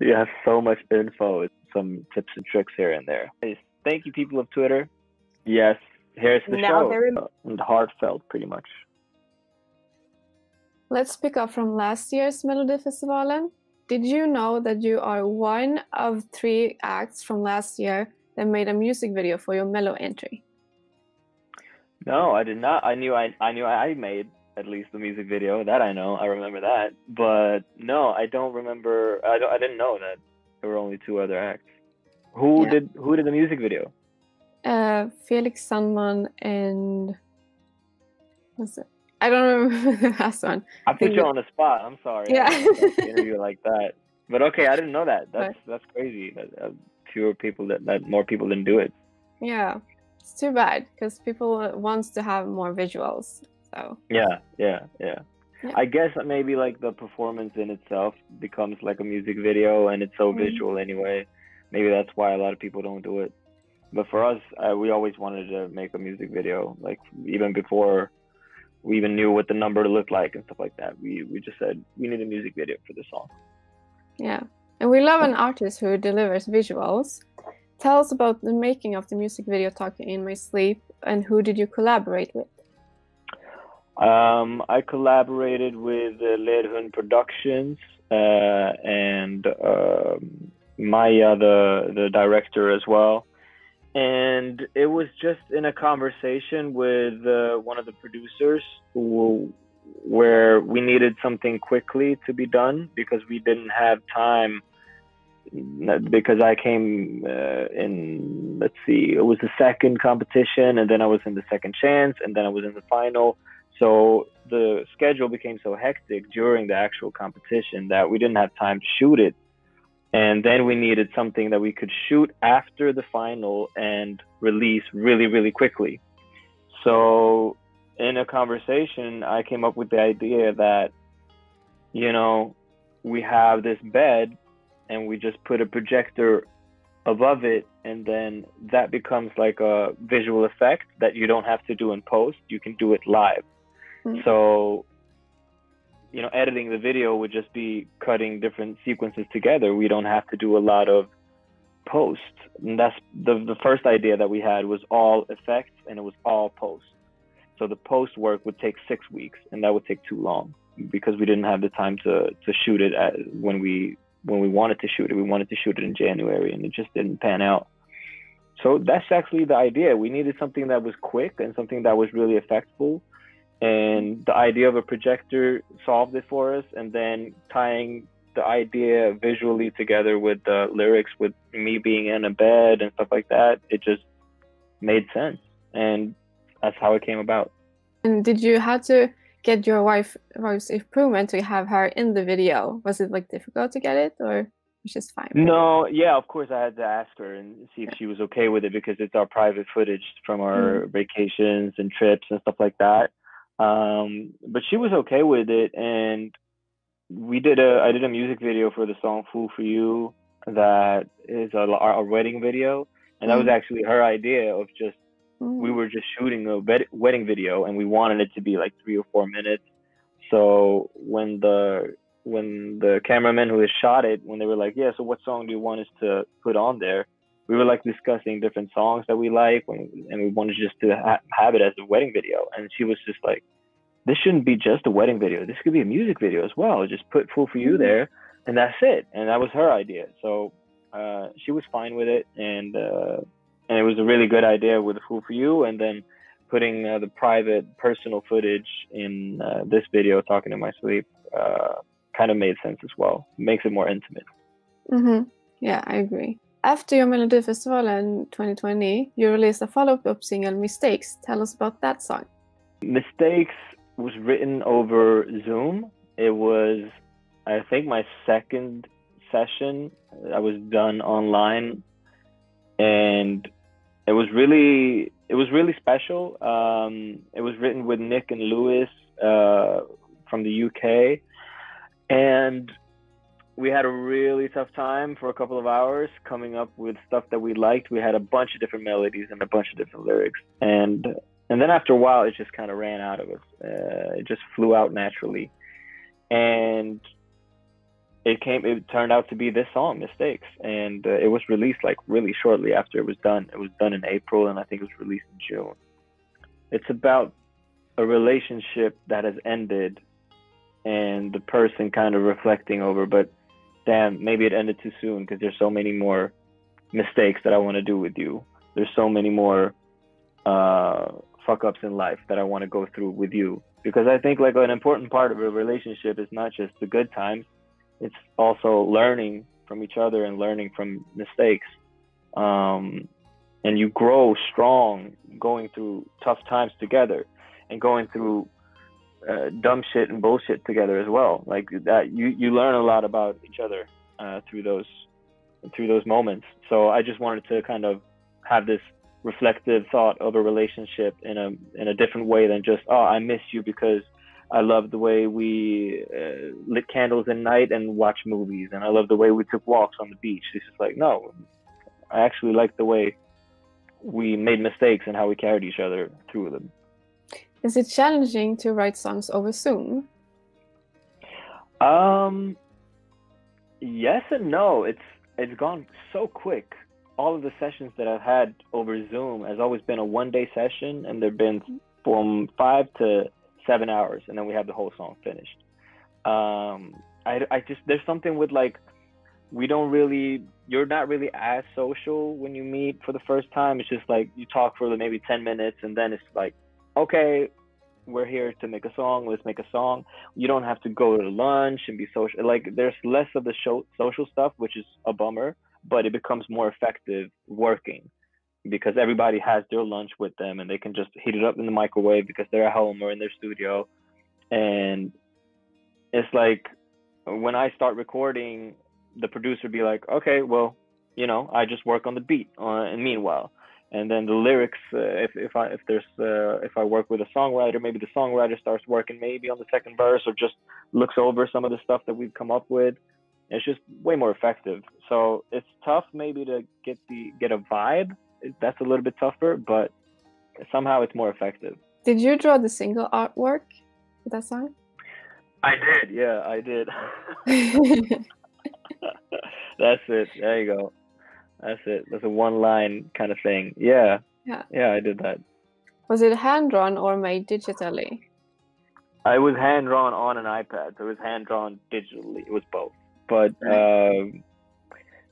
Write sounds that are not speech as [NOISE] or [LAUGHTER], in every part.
you have so much info, some tips and tricks here and there. Thank you, people of Twitter. Yes, here's the Now show. there is- uh, And heartfelt, pretty much. Let's pick up from last year's Melodifestivalen. Did you know that you are one of three acts from last year that made a music video for your Mello entry? No, I did not. I knew I I knew I made at least the music video. That I know. I remember that. But no, I don't remember. I don't, I didn't know that there were only two other acts. Who Yeah. did who did the music video? Uh, Felix Sandman and what's it? I don't remember [LAUGHS] the last one. I put you on the spot. I'm sorry. Yeah. I didn't know interview like that. But okay, I didn't know that. [LAUGHS] That's that's crazy. That uh, fewer people that, that more people didn't do it. Yeah, it's too bad because people wants to have more visuals. So Yeah, yeah, yeah. Yeah. I guess maybe like the performance in itself becomes like a music video, and it's so Mhm. visual anyway. Maybe that's why a lot of people don't do it. But for us, uh, we always wanted to make a music video, like even before we even knew what the number looked like and stuff like that. We we just said we need a music video for this song. yeah, and we love an artist who delivers visuals. Tell us about the making of the music video "Talking in My Sleep" and who did you collaborate with? Um, I collaborated with uh, Productions uh, and um Maya, the the director, as well. And it was just in a conversation with uh, one of the producers who, where we needed something quickly to be done because we didn't have time. Because I came uh, in, let's see, it was the second competition, and then I was in the second chance, and then I was in the final. So the schedule became so hectic during the actual competition that we didn't have time to shoot it. And then we needed something that we could shoot after the final and release really, really quickly. So in a conversation, I came up with the idea that, you know, we have this bed and we just put a projector above it and then that becomes like a visual effect that you don't have to do in post you can do it live Mm. so you know editing the video would just be cutting different sequences together. We don't have to do a lot of post and that's the the first idea that we had was all effects and it was all post so the post work would take six weeks and that would take too long because we didn't have the time to to shoot it at, when we when we wanted to shoot it. We wanted to shoot it in january and it just didn't pan out. So that's actually the idea. We needed something that was quick and something that was really effectful and the idea of a projector solved it for us and then tying the idea visually together with the lyrics with me being in a bed and stuff like that it just made sense and that's how it came about And did you have to get your wife wife's improvement to have her in the video? Was it like difficult to get it, or was just fine? no yeah of course i had to ask her and see if she was okay with it because it's our private footage from our mm. vacations and trips and stuff like that um but she was okay with it and we did a i did a music video for the song fool for you that is a, our, our wedding video and that was Mhm. actually her idea of just we Mm. were just shooting a wed- wedding video and we wanted it to be like three or four minutes so when the when the cameraman who had shot it when they were like yeah so what song do you want us to put on there we were like discussing different songs that we like when, and we wanted just to ha- have it as a wedding video. And she was just like this shouldn't be just a wedding video. This could be a music video as well. Just put fool for you Mhm. there and that's it. And that was her idea. So uh, she was fine with it and uh, and it was a really good idea with fool for you and then putting uh, the private personal footage in uh, this video talking in my sleep uh, kind of made sense as well. Makes it more intimate. Hmm Yeah, I agree. After your Melody Festival in 2020, you released a follow-up single, "Mistakes." Tell us about that song. mistakes was written over zoom it was i think my second session i was done online and it was really it was really special um, it was written with nick and lewis uh, from the uk and we had a really tough time for a couple of hours coming up with stuff that we liked. We had a bunch of different melodies and a bunch of different lyrics. And and then after a while it just kind of ran out of us. Uh, it just flew out naturally. And it came it turned out to be this song mistakes. And uh, it was released like really shortly after it was done. It was done in april and i think it was released in june. It's about a relationship that has ended and the person kind of reflecting over but damn maybe it ended too soon because there's so many more mistakes that i want to do with you. There's so many more uh, fuck ups in life that i want to go through with you. Because i think like an important part of a relationship is not just the good times it's also learning from each other and learning from mistakes. Um, and you grow strong going through tough times together and going through uh, dumb shit and bullshit together as well. Like that, you, you learn a lot about each other uh, through those through those moments. So I just wanted to kind of have this reflective thought of a relationship in a in a different way than just oh I miss you because I love the way we uh, lit candles at night and watched movies, and I love the way we took walks on the beach. It's just like no, I actually like the way we made mistakes and how we carried each other through them. Is it challenging to write songs over Zoom? Um, yes and no. It's it's gone so quick. All of the sessions that I've had over Zoom has always been a one day session, and there've been from five to seven hours, and then we have the whole song finished. Um, I, I just there's something with like we don't really you're not really as social when you meet for the first time. It's just like you talk for maybe ten minutes, and then it's like okay, we're here to make a song. Let's make a song. You don't have to go to lunch and be social. Like there's less of the show, social stuff, which is a bummer, but it becomes more effective working because everybody has their lunch with them and they can just heat it up in the microwave because they're at home or in their studio. And it's like when I start recording, the producer be like, okay, well, you know, I just work on the beat. Uh, and meanwhile, and then the lyrics, uh, if if I if there's uh, if I work with a songwriter, maybe the songwriter starts working maybe on the second verse or just looks over some of the stuff that we've come up with. It's just way more effective. So it's tough maybe to get the get a vibe that's a little bit tougher, but somehow it's more effective. Did you draw the single artwork for that song? I did. Yeah, I did. [LAUGHS] [LAUGHS] That's it. There you go. That's it. That's a one line kind of thing. Yeah. Yeah. Yeah, I did that. Was it hand drawn or made digitally? I was hand drawn on an iPad, so it was hand drawn digitally. It was both. But um,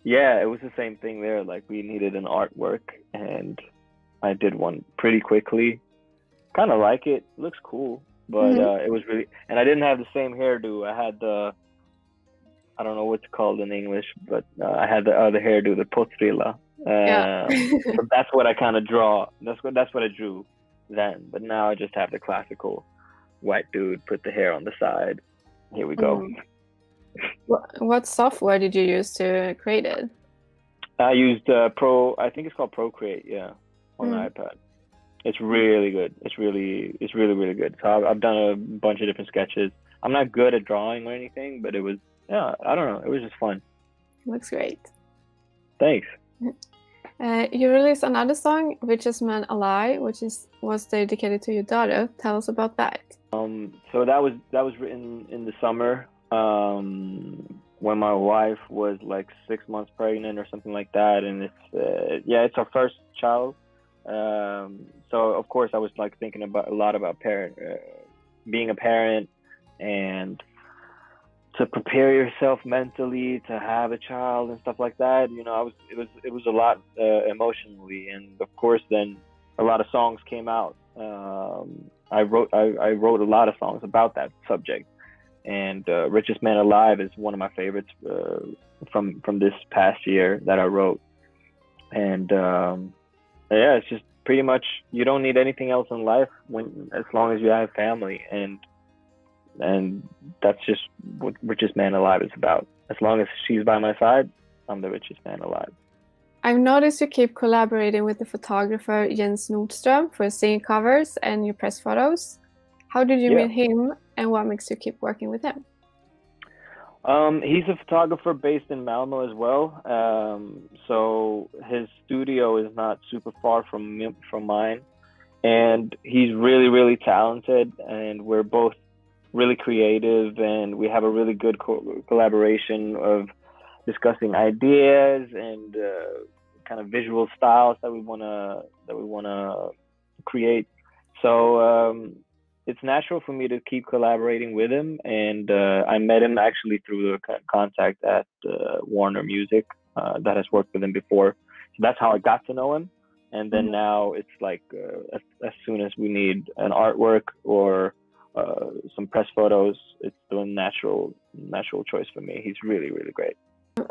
yeah, it was the same thing there. Like we needed an artwork, and I did one pretty quickly. Kind of like it. Looks cool, but mm-hmm. uh, it was really. And I didn't have the same hairdo. I had the. I don't know what's called in English, but uh, I had the other hairdo, the potrilla. Uh, yeah. [LAUGHS] so that's what I kind of draw. That's what that's what I drew then. But now I just have the classical white dude put the hair on the side. Here we go. Mm. What software did you use to create it? I used uh, Pro. I think it's called Procreate. Yeah, on mm. the iPad. It's really good. It's really, it's really, really good. So I've, I've done a bunch of different sketches. I'm not good at drawing or anything, but it was, yeah, I don't know. It was just fun. Looks great. Thanks. [LAUGHS] Uh, you released another song, "Richest Man Alive," which is was dedicated to your daughter. Tell us about that. Um, so that was that was written in the summer um, when my wife was like six months pregnant or something like that, and it's uh, yeah, it's our first child. Um, so of course I was like thinking about a lot about parent, uh, being a parent, and to prepare yourself mentally to have a child and stuff like that. You know, I was it was it was a lot uh, emotionally, and of course then a lot of songs came out. Um, I wrote I, I wrote a lot of songs about that subject and uh, Richest Man Alive is one of my favorites uh, from from this past year that I wrote. And um, yeah, it's just pretty much you don't need anything else in life when as long as you have family, and and that's just what Richest Man Alive is about. As long as she's by my side, I'm the richest man alive. I've noticed you keep collaborating with the photographer Jens Nordström for singing covers and your press photos. How did you yeah. meet him, and what makes you keep working with him? Um, he's a photographer based in Malmo as well. Um, so his studio is not super far from from mine, and he's really really talented. And we're both really creative, and we have a really good co- collaboration of discussing ideas and uh, kind of visual styles that we wanna that we wanna create. So um, it's natural for me to keep collaborating with him, and uh, I met him actually through the contact at uh, Warner Music uh, that has worked with him before. So that's how I got to know him, and then mm-hmm. now it's like uh, as, as, soon as we need an artwork or uh, some press photos, it's the natural natural choice for me. He's really really great.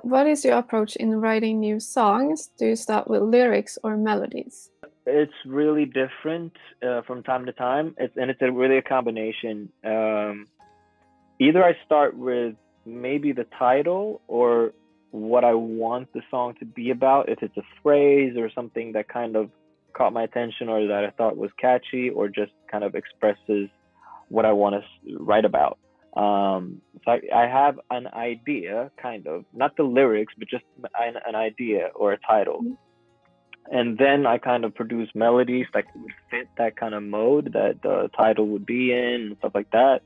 What is your approach in writing new songs? Do you start with lyrics or melodies? It's really different uh, from time to time. It's and it's a really a combination. Um, either I start with maybe the title or what I want the song to be about. If it's a phrase or something that kind of caught my attention or that I thought was catchy or just kind of expresses what I want to write about. Um, so I, I, have an idea, kind of, not the lyrics, but just an, an idea or a title. Mm-hmm and then I kind of produce melodies that would fit that kind of mode that the title would be in and stuff like that.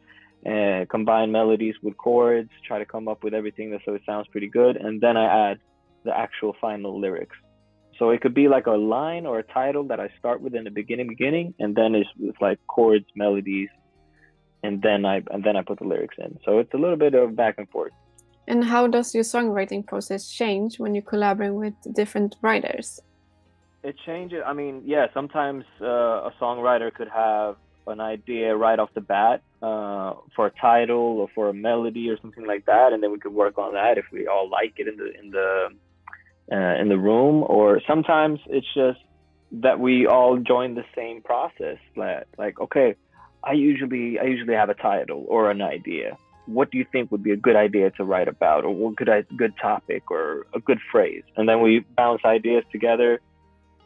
And combine melodies with chords, try to come up with everything that so it sounds pretty good, and then I add the actual final lyrics. So it could be like a line or a title that I start with in the beginning, beginning, and then it's, it's like chords, melodies, and then I and then I put the lyrics in. So it's a little bit of back and forth. And how does your songwriting process change when you collaborate with different writers? it changes. I mean, yeah, sometimes uh, a songwriter could have an idea right off the bat uh, for a title or for a melody or something like that, and then we could work on that if we all like it in the in the uh, in the room. Or sometimes it's just that we all join the same process. Like, like, okay, I usually I usually have a title or an idea. What do you think would be a good idea to write about, or what good good topic, or a good phrase? And then we bounce ideas together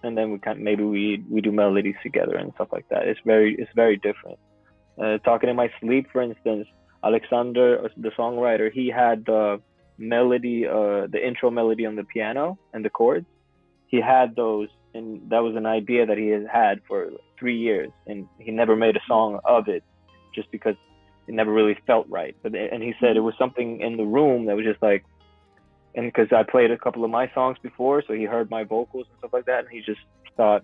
and then we can maybe we we do melodies together and stuff like that. It's very it's very different. Uh, talking in my sleep, for instance, Alexander, uh, the songwriter, he had the melody, uh, the intro melody on the piano and the chords. He had those, and that was an idea that he has had for three years, and he never made a song of it, just because it never really felt right. But and he said it was something in the room that was just like and because I played a couple of my songs before, so he heard my vocals and stuff like that, and he just thought,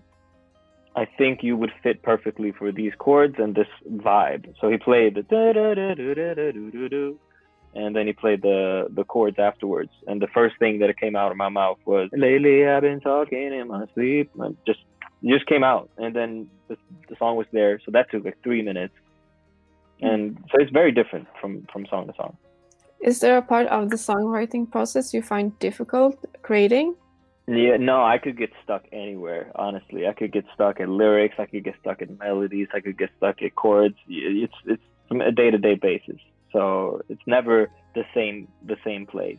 I think you would fit perfectly for these chords and this vibe. So he played the and then he played the the chords afterwards. And the first thing that came out of my mouth was, "Lately I've been talking in my sleep." And just just came out, and then the, the song was there. So that took like three minutes, and so it's very different from from song to song. Is there a part of the songwriting process you find difficult creating? Yeah, no, I could get stuck anywhere. Honestly, I could get stuck at lyrics. I could get stuck at melodies. I could get stuck at chords. It's it's a day to day basis. So it's never the same the same place.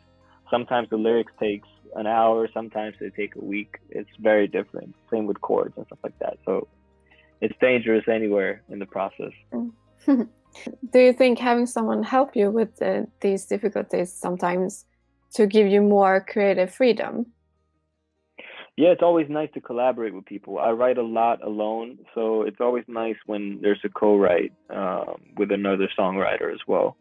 Sometimes the lyrics takes an hour. Sometimes they take a week. It's very different. Same with chords and stuff like that. So it's dangerous anywhere in the process. [LAUGHS] Do you think having someone help you with uh, these difficulties sometimes to give you more creative freedom? Yeah, it's always nice to collaborate with people. I write a lot alone, so it's always nice when there's a co-write um, with another songwriter as well.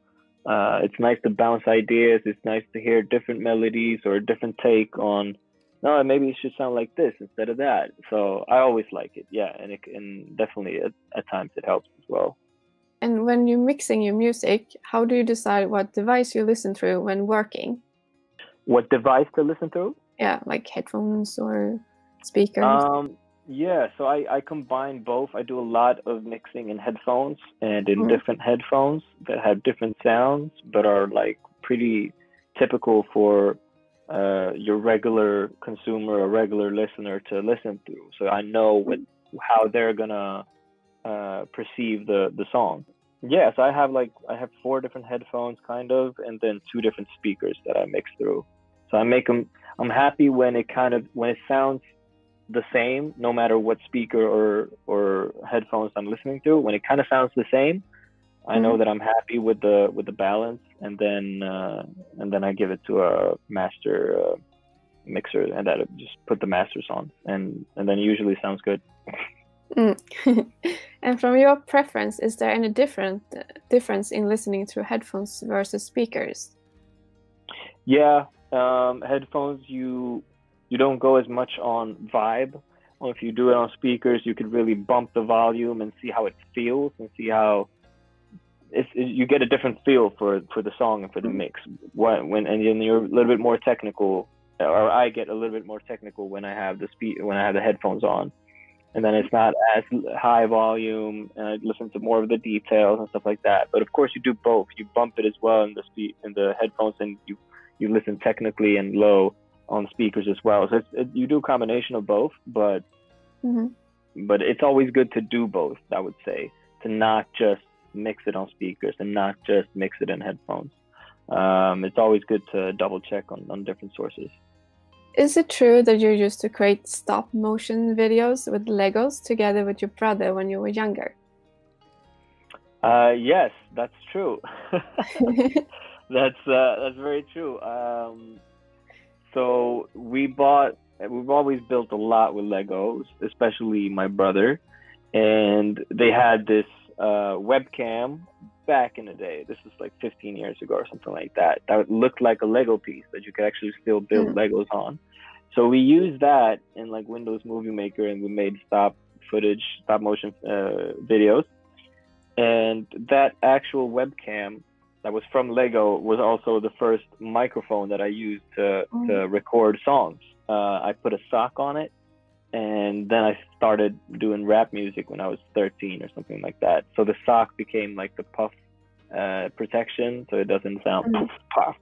Uh, it's nice to bounce ideas. It's nice to hear different melodies or a different take on. No, maybe it should sound like this instead of that. So I always like it. Yeah, and it and definitely at, at times it helps as well. And when you're mixing your music, how do you decide what device you listen through when working? What device to listen to? Yeah, like headphones or speakers. Um, yeah, so I, I combine both. I do a lot of mixing in headphones and in mm. different headphones that have different sounds, but are like pretty typical for uh, your regular consumer or regular listener to listen to. So I know what how they're gonna uh, perceive the the song. Yes, I have like I have four different headphones, kind of, and then two different speakers that I mix through. So I make them. I'm happy when it kind of when it sounds the same, no matter what speaker or or headphones I'm listening to. When it kind of sounds the same, I know mm-hmm. that I'm happy with the with the balance, and then uh, and then I give it to a master uh, mixer, and that just put the masters on, and and then it usually sounds good. Mm. [LAUGHS] and from your preference, is there any different uh, difference in listening through headphones versus speakers? Yeah, um, headphones you you don't go as much on vibe. Or if you do it on speakers, you could really bump the volume and see how it feels and see how it's, it, you get a different feel for for the song and for the mm-hmm. mix. When, when and then you're a little bit more technical, or I get a little bit more technical when I have the speed when I have the headphones on, and then it's not as high volume, and I listen to more of the details and stuff like that. But of course, you do both. You bump it as well in the speed in the headphones, and you you listen technically and low on speakers as well. So it, you do a combination of both, but mm-hmm. but it's always good to do both. I would say to not just mix it on speakers and not just mix it in headphones. Um, it's always good to double check on, on different sources. Is it true that you used to create stop motion videos with Legos together with your brother when you were younger? Uh, yes, that's true. [LAUGHS] [LAUGHS] that's uh, that's very true. Um, so we bought. We've always built a lot with Legos, especially my brother, and they had this uh, webcam back in the day. This was like 15 years ago or something like that. That looked like a Lego piece that you could actually still build mm. Legos on. So we used that in like Windows Movie Maker, and we made stop footage, stop motion uh, videos. And that actual webcam that was from Lego was also the first microphone that I used to, mm. to record songs. Uh, I put a sock on it and then I started doing rap music when I was 13 or something like that. So the sock became like the puff uh, protection, so it doesn't sound mm-hmm. puff puff.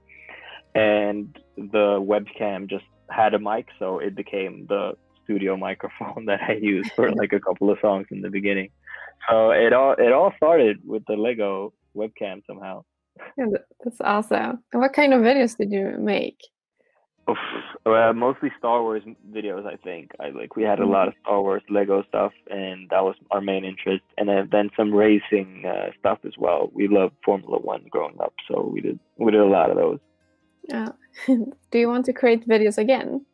And the webcam just had a mic, so it became the studio [LAUGHS] microphone that I used for like a couple of songs in the beginning. So it all it all started with the Lego webcam somehow. Yeah, that's awesome. And what kind of videos did you make? Uh, mostly Star Wars videos, I think. I like we had a lot of Star Wars Lego stuff, and that was our main interest. And then some racing uh, stuff as well. We loved Formula One growing up, so we did we did a lot of those. Yeah. [LAUGHS] Do you want to create videos again?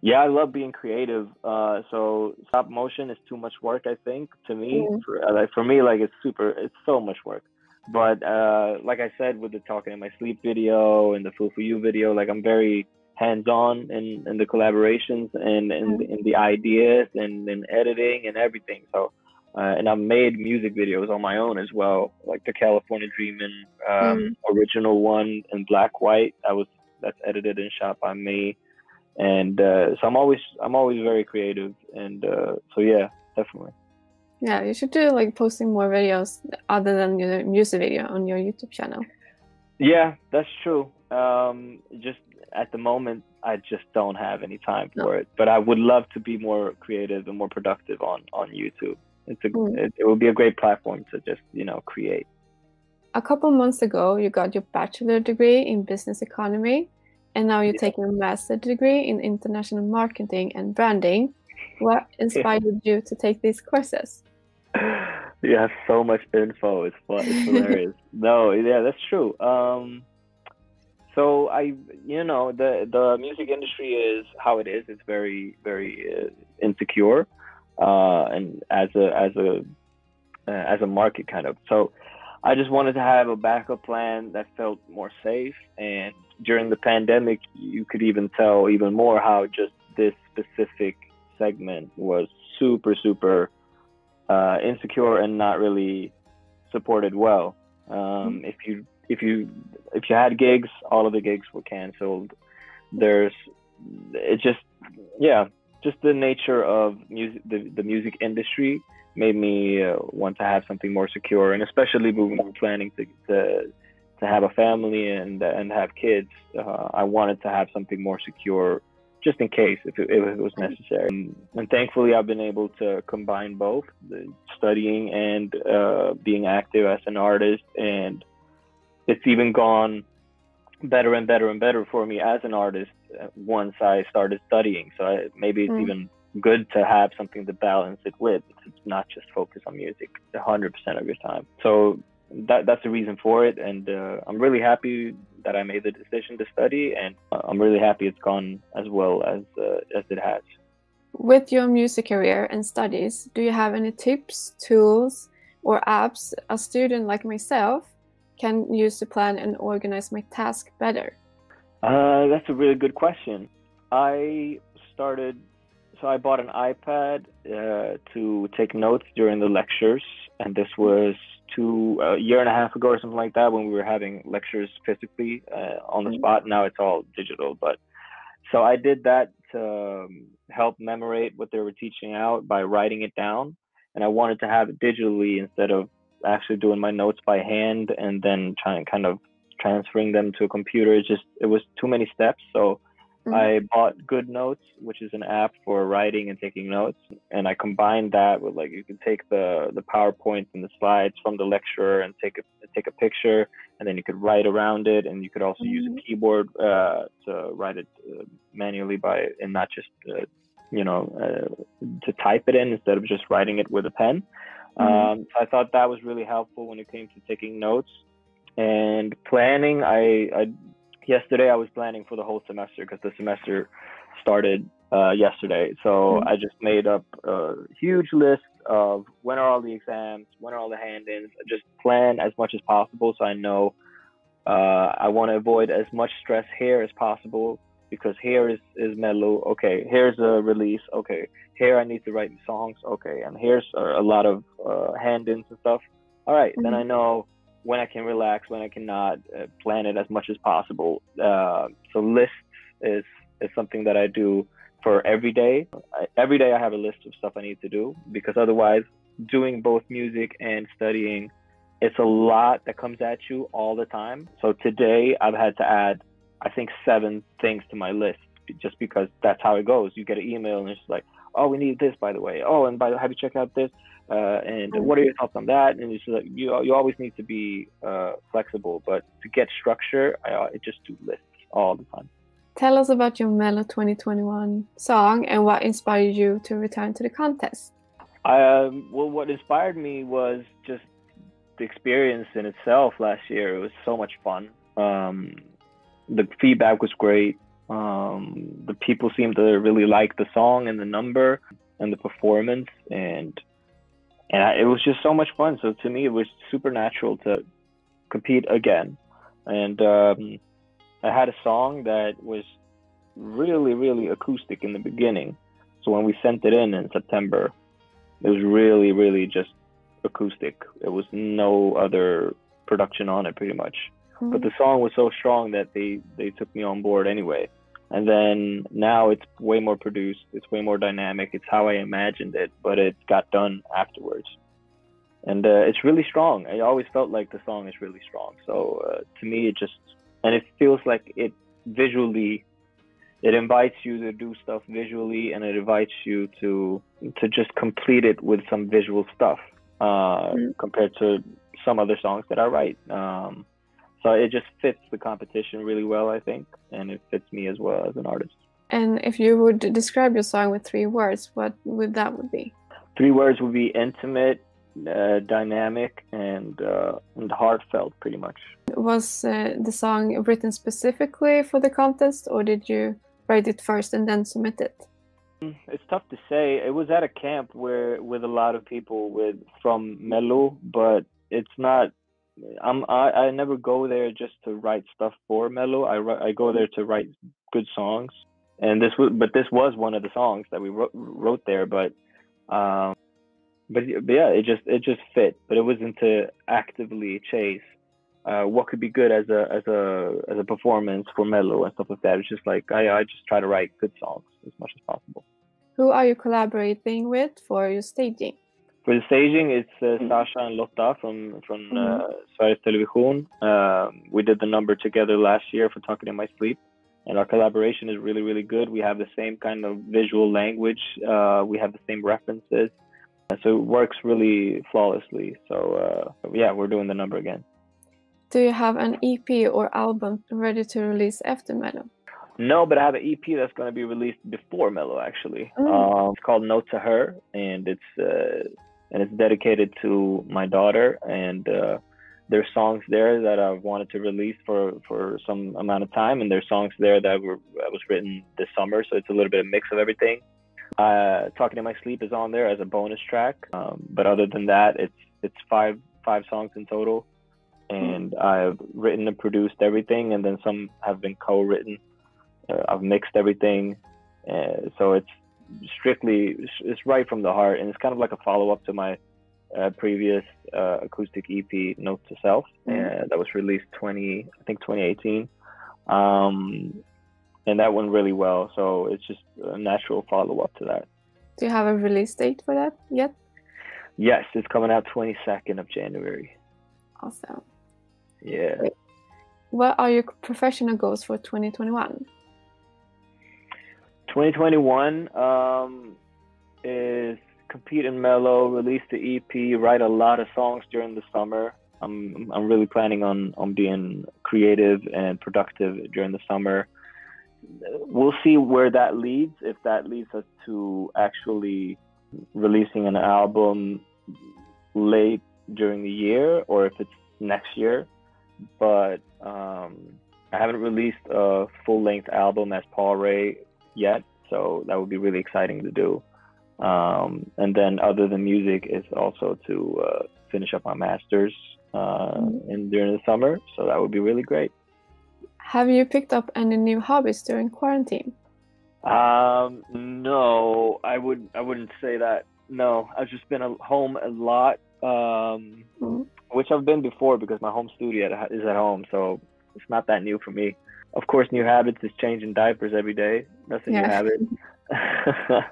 Yeah, I love being creative. Uh, so stop motion is too much work, I think, to me. Mm. For, like for me, like it's super. It's so much work but uh, like I said with the talking in my sleep video and the fool for you video, like I'm very hands-on in, in the collaborations and in, in the ideas and in editing and everything. So, uh, and I've made music videos on my own as well, like the California Dreamin' um, mm. original one in black white. That was that's edited and shot by me, and uh, so I'm always I'm always very creative, and uh, so yeah, definitely. Yeah, you should do like posting more videos other than your music video on your YouTube channel. Yeah, that's true. Um, just at the moment, I just don't have any time for no. it. But I would love to be more creative and more productive on on YouTube. It's a mm. it, it would be a great platform to just you know create. A couple months ago, you got your bachelor degree in business economy, and now you're yeah. taking a master degree in international marketing and branding. What [LAUGHS] inspired you to take these courses? [LAUGHS] you have so much info. It's fun. It's hilarious. [LAUGHS] no, yeah, that's true. Um, so I, you know, the the music industry is how it is. It's very, very uh, insecure, uh, and as a as a uh, as a market kind of. So I just wanted to have a backup plan that felt more safe. And during the pandemic, you could even tell even more how just this specific segment was super, super uh, insecure and not really supported well. Um, mm-hmm. if you if you if you had gigs, all of the gigs were canceled. There's it just yeah, just the nature of music the, the music industry made me uh, want to have something more secure, and especially when we were planning to to, to have a family and and have kids, uh, I wanted to have something more secure just in case if it, if it was necessary. And, and, thankfully, I've been able to combine both studying and uh, being active as an artist. And it's even gone better and better and better for me as an artist uh, once I started studying. So I, maybe it's mm. even good to have something to balance it with. It's not just focus on music 100% of your time. So that that's the reason for it, and uh, I'm really happy that I made the decision to study, and uh, I'm really happy it's gone as well as uh, as it has. with your music career and studies, do you have any tips, tools, or apps a student like myself can use to plan and organize my task better? Uh, that's a really good question. I started, so I bought an iPad uh, to take notes during the lectures, and this was two a year and a half ago or something like that when we were having lectures physically uh, on the mm-hmm. spot. Now it's all digital, but so I did that to um, help memorate what they were teaching out by writing it down, and I wanted to have it digitally instead of actually doing my notes by hand and then trying kind of transferring them to a computer. It just it was too many steps, so Mm-hmm. I bought Good Notes, which is an app for writing and taking notes, and I combined that with like you can take the the PowerPoint and the slides from the lecturer and take a take a picture, and then you could write around it, and you could also mm-hmm. use a mm-hmm. keyboard uh, to write it uh, manually by and not just uh, you know uh, to type it in instead of just writing it with a pen. Mm-hmm. Um, so I thought that was really helpful when it came to taking notes and planning. I I yesterday I was planning for the whole semester because the semester started uh, yesterday. So mm-hmm. I just made up a huge list of when are all the exams, when are all the hand-ins. I Just plan as much as possible so I know uh, I want to avoid as much stress here as possible because here is is Mello. Okay, here's a release. Okay, here I need to write songs. Okay, and here's a, a lot of uh, hand-ins and stuff. All right, mm-hmm. then I know when I can relax, when I cannot, uh, plan it as much as possible. Uh, so lists is is something that I do for every day. I, every day I have a list of stuff I need to do because otherwise, doing both music and studying, it's a lot that comes at you all the time. So today I've had to add, I think, seven things to my list just because that's how it goes. You get an email and it's like, oh, we need this, by the way. Oh, and by the have you checked out this? Uh, and what are your thoughts on that? And it's like you you always need to be uh, flexible, but to get structure, I, I just do lists all the time. Tell us about your Mello 2021 song and what inspired you to return to the contest. Um, well, what inspired me was just the experience in itself last year. It was so much fun. Um, the feedback was great. Um, the people seemed to really like the song and the number and the performance, and and I, it was just so much fun. So to me, it was super natural to compete again, and um, I had a song that was really, really acoustic in the beginning. So when we sent it in in September, it was really, really just acoustic. It was no other production on it, pretty much. Mm-hmm. But the song was so strong that they they took me on board anyway and then now it's way more produced it's way more dynamic it's how i imagined it but it got done afterwards. And uh, it's really strong. I always felt like the song is really strong. So uh, to me it just and it feels like it visually it invites you to do stuff visually and it invites you to to just complete it with some visual stuff uh, mm-hmm. compared to some other songs that i write. Um, so it just fits the competition really well, I think, and it fits me as well as an artist. And if you would describe your song with three words, what would that would be? Three words would be intimate, uh, dynamic, and uh, and heartfelt, pretty much. Was uh, the song written specifically for the contest, or did you write it first and then submit it? Mm, it's tough to say. It was at a camp where with a lot of people with from Mello, but it's not I'm I, I never go there just to write stuff for Mello. I I go there to write good songs, and this was but this was one of the songs that we wrote, wrote there. But um, but, but yeah, it just it just fit. But it wasn't to actively chase uh, what could be good as a as a as a performance for Mello and stuff like that. It's just like I I just try to write good songs as much as possible. Who are you collaborating with for your staging? For the staging, it's uh, mm. Sacha and Lotta from from uh, Sveriges Television. Uh, we did the number together last year for Talking in My Sleep, and our collaboration is really really good. We have the same kind of visual language. Uh, we have the same references, so it works really flawlessly. So uh, yeah, we're doing the number again. Do you have an EP or album ready to release after Mello? No, but I have an EP that's going to be released before Mello, Actually, mm. um, it's called Note to Her, and it's uh, and it's dedicated to my daughter. And uh, there's songs there that I've wanted to release for for some amount of time, and there's songs there that were that was written this summer. So it's a little bit of mix of everything. Uh, Talking in My Sleep is on there as a bonus track. Um, but other than that, it's it's five five songs in total. And I've written and produced everything, and then some have been co-written. Uh, I've mixed everything, uh, so it's strictly it's right from the heart, and it's kind of like a follow up to my uh, previous uh, acoustic EP, Note to Self, Mhm. uh, that was released 20, I think 2018. Um, and that went really well. So it's just a natural follow up to that. Do you have a release date for that yet? Yes, it's coming out 22nd of January. Awesome. Yeah. Great. What are your professional goals for 2021? 2021 um, is compete in Mello, release the EP, write a lot of songs during the summer. I'm I'm really planning on on being creative and productive during the summer. We'll see where that leads. If that leads us to actually releasing an album late during the year, or if it's next year. But um, I haven't released a full length album as Paul Rey yet, so that would be really exciting to do. Um, and then, other than music, is also to uh, finish up my masters uh, in during the summer. So that would be really great. Have you picked up any new hobbies during quarantine? Um, no, I would I wouldn't say that. No, I've just been at home a lot, um, Mhm. which I've been before because my home studio is at home, so it's not that new for me. Of course, new habits is changing diapers every day. That's a new Yeah. habit. [LAUGHS]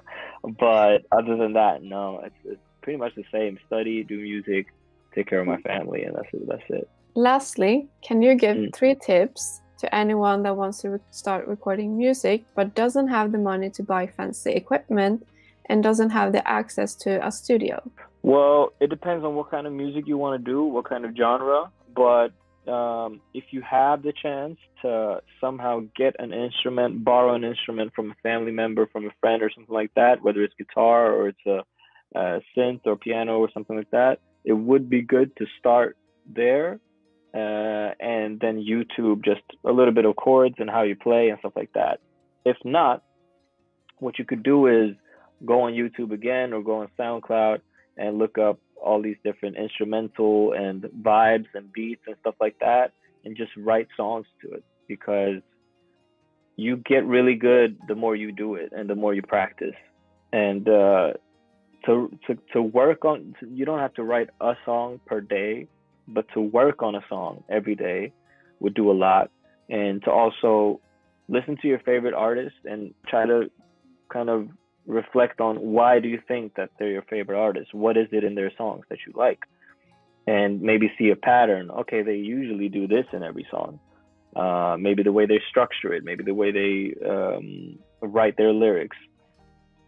but other than that, no, it's, it's pretty much the same. Study, do music, take care of my family, and that's it. That's it. Lastly, can you give Mm. three tips to anyone that wants to re- start recording music but doesn't have the money to buy fancy equipment and doesn't have the access to a studio? Well, it depends on what kind of music you want to do, what kind of genre. But um, if you have the chance to somehow get an instrument, borrow an instrument from a family member, from a friend, or something like that, whether it's guitar or it's a, a synth or piano or something like that, it would be good to start there. Uh, and then YouTube just a little bit of chords and how you play and stuff like that. If not, what you could do is go on YouTube again or go on SoundCloud and look up all these different instrumental and vibes and beats and stuff like that and just write songs to it because you get really good the more you do it and the more you practice. And uh, to, to to work on you don't have to write a song per day but to work on a song every day would do a lot. And to also listen to your favorite artist and try to kind of reflect on why do you think that they're your favorite artist what is it in their songs that you like? And maybe see a pattern. Okay they usually do this in every song. Uh, maybe the way they structure it maybe the way they um, write their lyrics.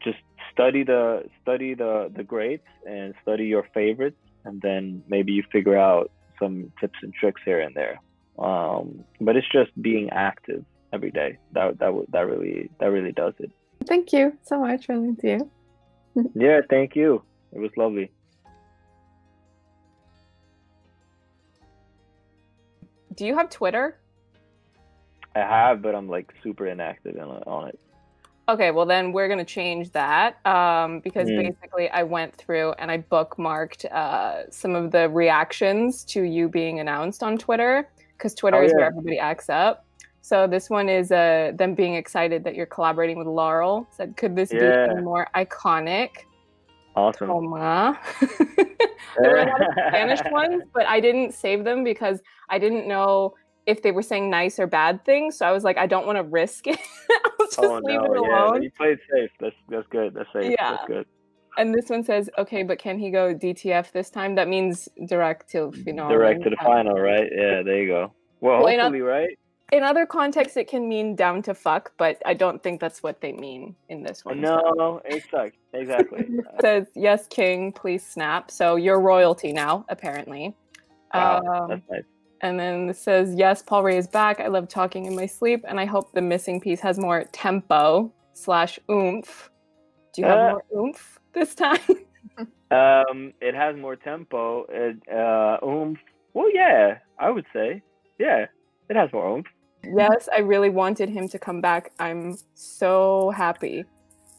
Just study the study the the greats and study your favorites and then maybe you figure out some tips and tricks here and there. Um, but it's just being active every day. That that that really that really does it Thank you so much for the interview. yeah, thank you. It was lovely. Do you have Twitter? I have, but I'm like super inactive on, on it. Okay, well then we're gonna change that um, because Mm. basically I went through and I bookmarked uh, some of the reactions to you being announced on Twitter because Twitter Oh, is where everybody acts up. So this one is uh, them being excited that you're collaborating with Laurell. Said, could this be Yeah. any more iconic? Awesome. Toma. [LAUGHS] there were a lot of [LAUGHS] Spanish ones, but I didn't save them because I didn't know if they were saying nice or bad things. So I was like, I don't want to risk it. [LAUGHS] I'll just oh leave no, it yeah, alone. you played safe. That's that's good. That's safe. Yeah. That's good. And this one says, okay, but can he go DTF this time? That means direct to final. Direct to the final, right? Yeah, there you go. Well, know- hopefully, right? In other contexts, it can mean down to fuck, but I don't think that's what they mean in this one. No, it sucks. Exactly. [LAUGHS] It says, yes, king, please snap. So you're royalty now, apparently. wow, Um, that's nice. And then it says, Yes, Paul Rey is back. I love talking in my sleep, and I hope the missing piece has more tempo slash oomph. Do you have Uh, more oomph this time? [LAUGHS] Um, it has more tempo. It, uh, oomph. Well, yeah, I would say, yeah, it has more oomph. Yes, I really wanted him to come back. I'm so happy.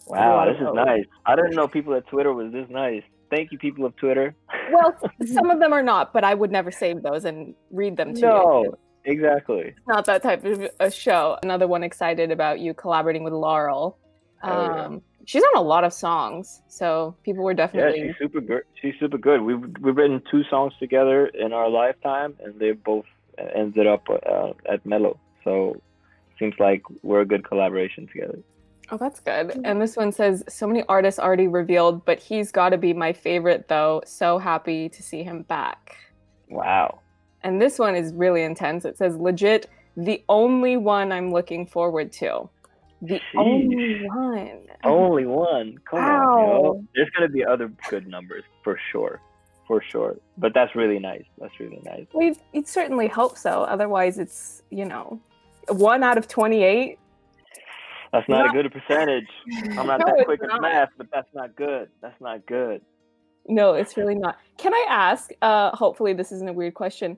Wow, this is nice. I didn't know people at Twitter was this nice. Thank you, people of Twitter. well, [LAUGHS] some of them are not, but I would never save those and read them to you. no, you. exactly. It's not that type of a show. Another one excited about you collaborating with Laurell. Oh, yeah. Um, she's on a lot of songs, so people were definitely. Yeah, she's super good. She's super good. We've we've written two songs together in our lifetime, and they both ended up uh, at Mello. So seems like we're a good collaboration together. Oh, that's good. And this one says so many artists already revealed, but he's got to be my favorite though. So happy to see him back. Wow. And this one is really intense. It says legit the only one I'm looking forward to. The Sheesh. only one. Only one. Come on, you Wow. There's gonna be other good numbers for sure, for sure. But that's really nice. That's really nice. We would certainly hope so. Otherwise, it's you know, one out of twenty-eight. That's not Not- a good percentage. I'm not [LAUGHS] No, that quick at math, but that's not good. That's not good. No, it's really not. Can I ask? Uh, hopefully, this isn't a weird question.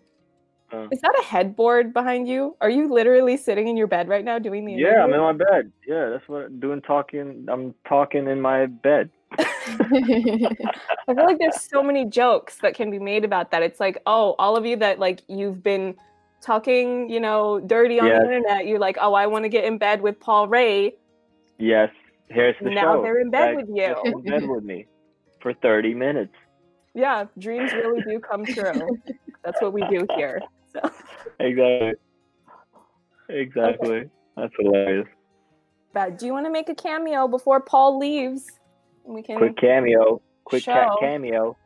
Uh, Is that a headboard behind you? Are you literally sitting in your bed right now doing the yeah, I'm in my bed. Yeah, that's what I'm doing. Talking. I'm talking in my bed. [LAUGHS] [LAUGHS] I feel like there's so many jokes that can be made about that. It's like, oh, all of you that like you've been talking, you know, dirty on Yes. the internet. You're like, oh, I want to get in bed with Paul Rey. Yes. Here's the Now show. they're in bed Like, with you. In bed with me for 30 minutes. Yeah, dreams really do come true. That's what we do here. So Exactly. Exactly. That's hilarious. But Do you want to make a cameo before Paul leaves? We can. Quick cameo. Quick cat Show. cameo.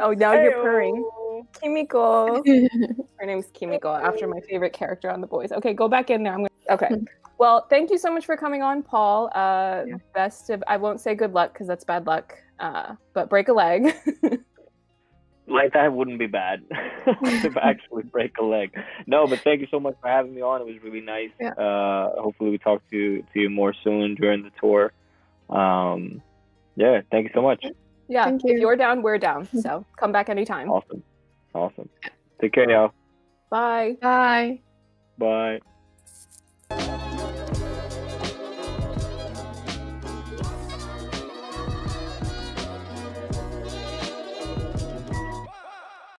Oh, now you're purring. Heyo. Kimiko. [LAUGHS] Her name's Kimiko, after my favorite character on The Boys. Okay, go back in there. I'm gonna. Okay. [LAUGHS] Well, thank you so much for coming on, Paul. Uh, Yeah. Best of. I won't say good luck because that's bad luck. Uh, but break a leg. [LAUGHS] Like that wouldn't be bad to actually break a leg. No, but thank you so much for having me on. It was really nice. Yeah. Uh, hopefully we talk to to you more soon during the tour. Um, yeah, thank you so much. yeah. Thank If you. you're down, we're down. So come back anytime. Awesome, awesome. Take care, y'all. Bye. Bye. Bye.